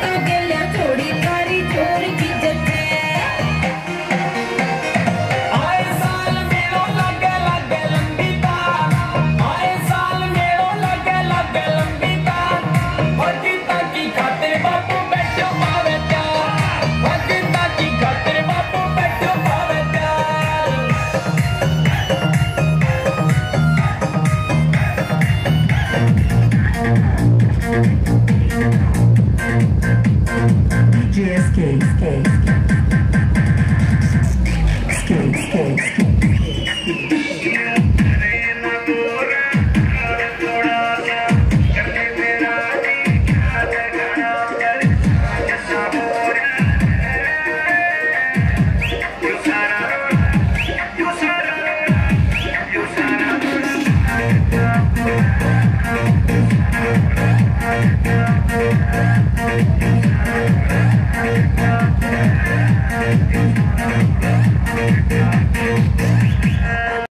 Thank mm -hmm. you. skate, skate, skate, skate. skate.